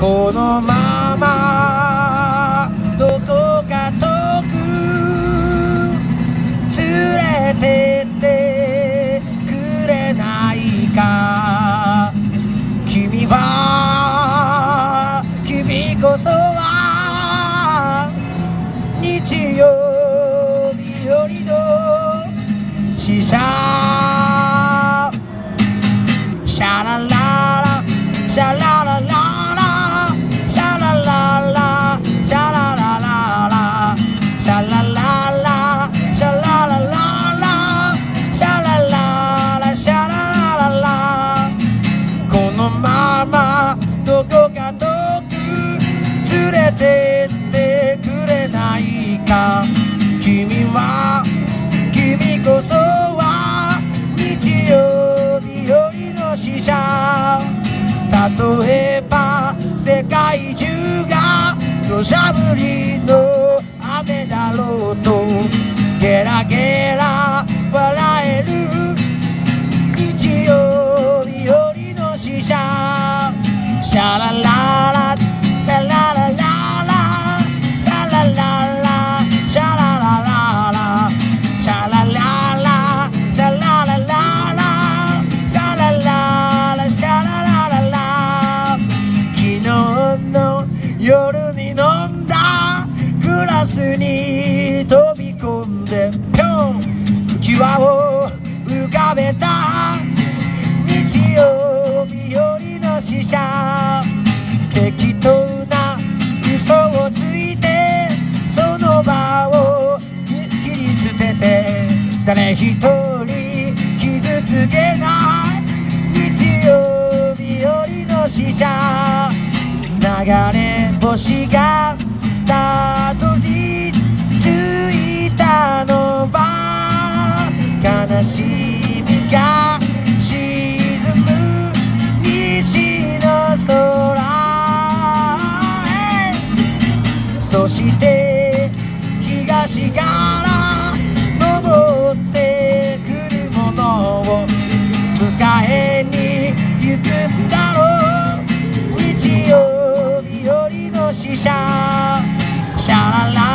このままどこか遠く連れてってくれないか。君は君こそは日曜日よりの死者。シャラララシャラ。てってくれないか。君は君こそは日曜日よりの使者。例えば世界中が土砂降りの雨だろうと。ゲラゲラの夜に飲んだグラスに飛び込んでぴょん浮き輪を浮かべた日曜日よりの使者適当な嘘をついてその場を切り捨てて誰一人傷つけない日曜日よりの使者。れ星がりの使者シ